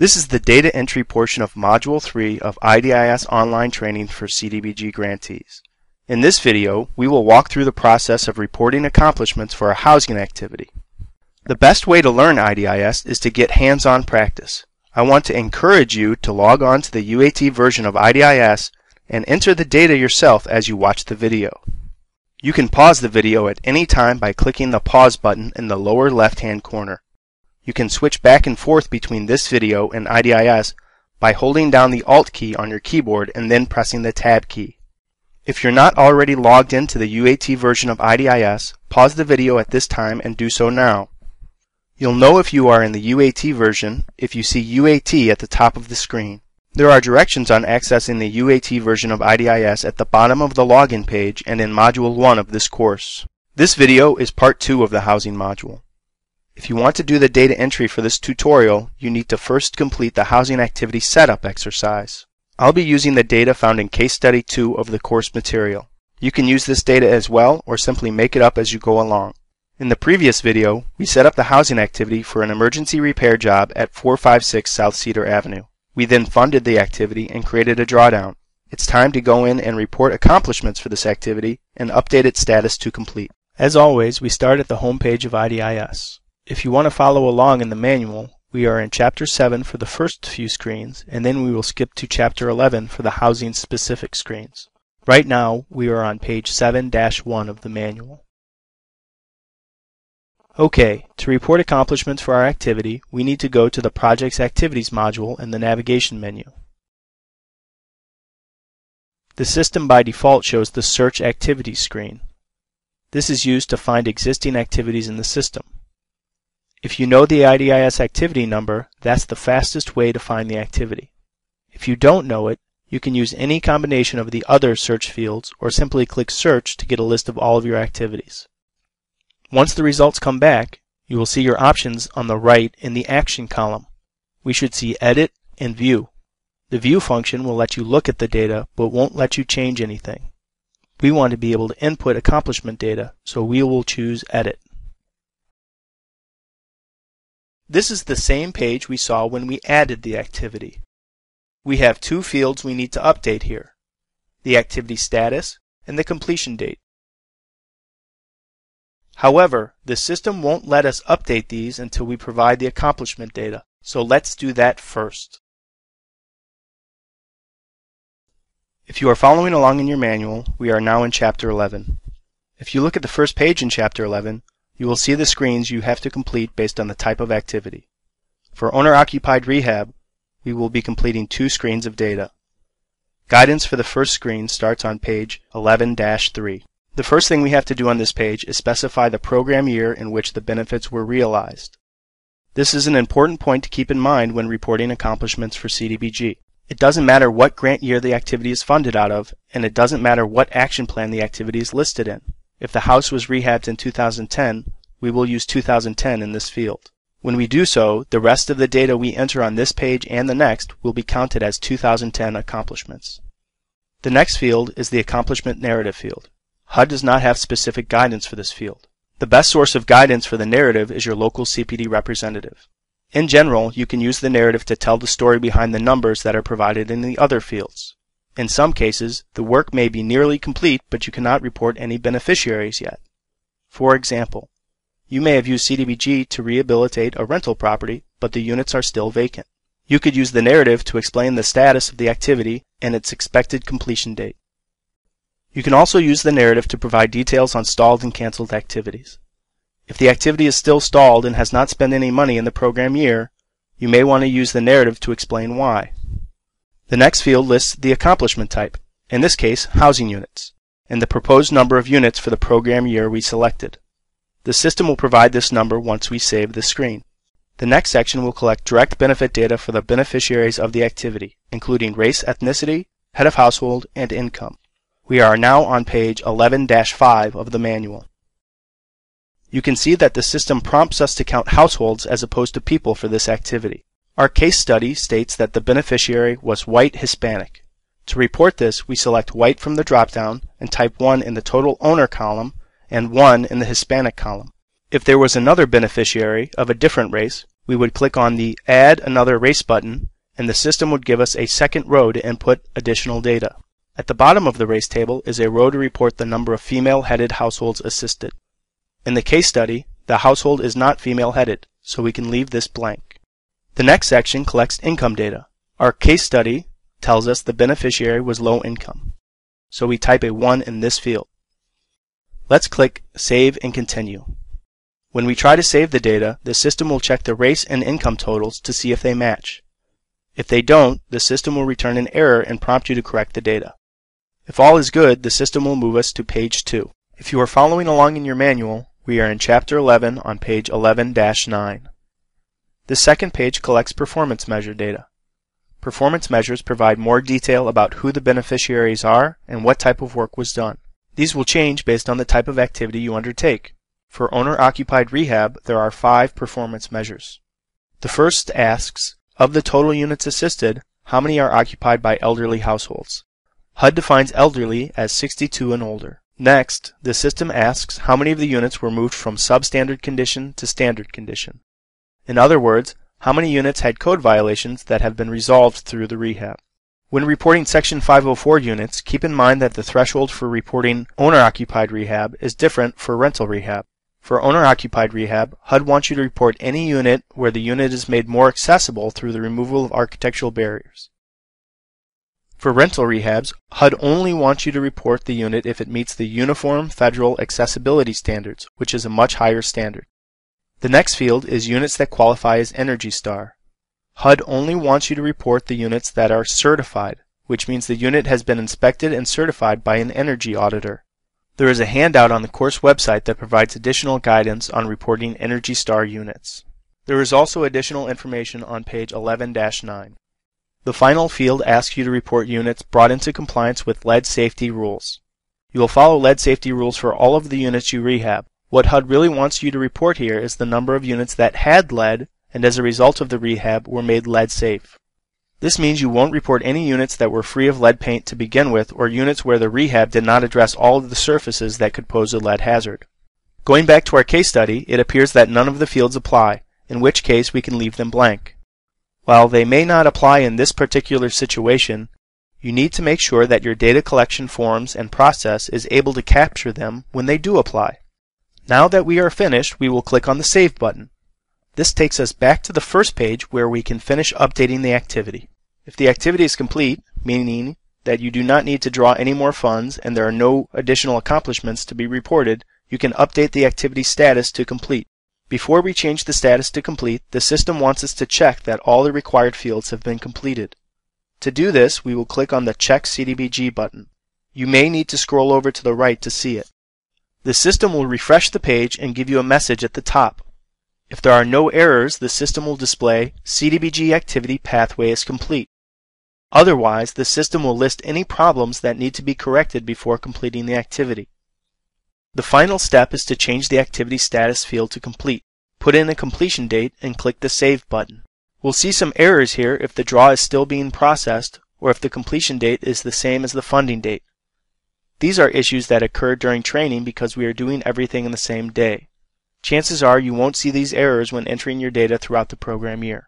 This is the data entry portion of Module 3 of IDIS online training for CDBG grantees. In this video, we will walk through the process of reporting accomplishments for a housing activity. The best way to learn IDIS is to get hands-on practice. I want to encourage you to log on to the UAT version of IDIS and enter the data yourself as you watch the video. You can pause the video at any time by clicking the pause button in the lower left-hand corner. You can switch back and forth between this video and IDIS by holding down the Alt key on your keyboard and then pressing the Tab key. If you're not already logged into the UAT version of IDIS, pause the video at this time and do so now. You'll know if you are in the UAT version if you see UAT at the top of the screen. There are directions on accessing the UAT version of IDIS at the bottom of the login page and in Module 1 of this course. This video is part 2 of the housing module. If you want to do the data entry for this tutorial, you need to first complete the Housing Activity Setup exercise. I'll be using the data found in Case Study 2 of the course material. You can use this data as well or simply make it up as you go along. In the previous video, we set up the housing activity for an emergency repair job at 456 South Cedar Avenue. We then funded the activity and created a drawdown. It's time to go in and report accomplishments for this activity and update its status to complete. As always, we start at the home page of IDIS. If you want to follow along in the manual, we are in Chapter 7 for the first few screens, and then we will skip to Chapter 11 for the housing specific screens. Right now, we are on page 7-1 of the manual. Okay, to report accomplishments for our activity, we need to go to the Projects Activities module in the navigation menu. The system by default shows the Search Activities screen. This is used to find existing activities in the system. If you know the IDIS activity number, that's the fastest way to find the activity. If you don't know it, you can use any combination of the other search fields or simply click Search to get a list of all of your activities. Once the results come back, you will see your options on the right in the Action column. We should see Edit and View. The View function will let you look at the data but won't let you change anything. We want to be able to input accomplishment data, so we will choose Edit. This is the same page we saw when we added the activity. We have two fields we need to update here, the activity status and the completion date. However, the system won't let us update these until we provide the accomplishment data, so let's do that first. If you are following along in your manual, we are now in Chapter 11. If you look at the first page in Chapter 11, you will see the screens you have to complete based on the type of activity. For owner-occupied rehab, we will be completing two screens of data. Guidance for the first screen starts on page 11-3. The first thing we have to do on this page is specify the program year in which the benefits were realized. This is an important point to keep in mind when reporting accomplishments for CDBG. It doesn't matter what grant year the activity is funded out of, and it doesn't matter what action plan the activity is listed in. If the house was rehabbed in 2010, we will use 2010 in this field. When we do so, the rest of the data we enter on this page and the next will be counted as 2010 accomplishments. The next field is the accomplishment narrative field. HUD does not have specific guidance for this field. The best source of guidance for the narrative is your local CPD representative. In general, you can use the narrative to tell the story behind the numbers that are provided in the other fields. In some cases, the work may be nearly complete, but you cannot report any beneficiaries yet. For example, you may have used CDBG to rehabilitate a rental property, but the units are still vacant. You could use the narrative to explain the status of the activity and its expected completion date. You can also use the narrative to provide details on stalled and canceled activities. If the activity is still stalled and has not spent any money in the program year, you may want to use the narrative to explain why. The next field lists the accomplishment type, in this case housing units, and the proposed number of units for the program year we selected. The system will provide this number once we save the screen. The next section will collect direct benefit data for the beneficiaries of the activity, including race, ethnicity, head of household, and income. We are now on page 11-5 of the manual. You can see that the system prompts us to count households as opposed to people for this activity. Our case study states that the beneficiary was white Hispanic. To report this, we select white from the dropdown and type 1 in the total owner column and 1 in the Hispanic column. If there was another beneficiary of a different race, we would click on the Add Another Race button, and the system would give us a second row to input additional data. At the bottom of the race table is a row to report the number of female-headed households assisted. In the case study, the household is not female-headed, so we can leave this blank. The next section collects income data. Our case study tells us the beneficiary was low income, so we type a 1 in this field. Let's click Save and Continue. When we try to save the data, the system will check the race and income totals to see if they match. If they don't, the system will return an error and prompt you to correct the data. If all is good, the system will move us to page 2. If you are following along in your manual, we are in chapter 11 on page 11-9. The second page collects performance measure data. Performance measures provide more detail about who the beneficiaries are and what type of work was done. These will change based on the type of activity you undertake. For owner-occupied rehab, there are five performance measures. The first asks, of the total units assisted, how many are occupied by elderly households? HUD defines elderly as 62 and older. Next, the system asks how many of the units were moved from substandard condition to standard condition. In other words, how many units had code violations that have been resolved through the rehab. When reporting Section 504 units, keep in mind that the threshold for reporting owner-occupied rehab is different for rental rehab. For owner-occupied rehab, HUD wants you to report any unit where the unit is made more accessible through the removal of architectural barriers. For rental rehabs, HUD only wants you to report the unit if it meets the Uniform Federal Accessibility Standards, which is a much higher standard. The next field is units that qualify as Energy Star. HUD only wants you to report the units that are certified, which means the unit has been inspected and certified by an energy auditor. There is a handout on the course website that provides additional guidance on reporting Energy Star units. There is also additional information on page 11-9. The final field asks you to report units brought into compliance with lead safety rules. You will follow lead safety rules for all of the units you rehab. What HUD really wants you to report here is the number of units that had lead and as a result of the rehab were made lead safe. This means you won't report any units that were free of lead paint to begin with or units where the rehab did not address all of the surfaces that could pose a lead hazard. Going back to our case study, it appears that none of the fields apply, in which case we can leave them blank. While they may not apply in this particular situation, you need to make sure that your data collection forms and process is able to capture them when they do apply. Now that we are finished, we will click on the Save button. This takes us back to the first page where we can finish updating the activity. If the activity is complete, meaning that you do not need to draw any more funds and there are no additional accomplishments to be reported, you can update the activity status to complete. Before we change the status to complete, the system wants us to check that all the required fields have been completed. To do this, we will click on the Check CDBG button. You may need to scroll over to the right to see it. The system will refresh the page and give you a message at the top if there are no errors, the system will display CDBG activity pathway is complete. Otherwise, the system will list any problems that need to be corrected before completing the activity. The final step is to change the activity status field to complete. Put in a completion date and click the Save button. We'll see some errors here if the draw is still being processed or if the completion date is the same as the funding date. These are issues that occur during training because we are doing everything in the same day. Chances are you won't see these errors when entering your data throughout the program year.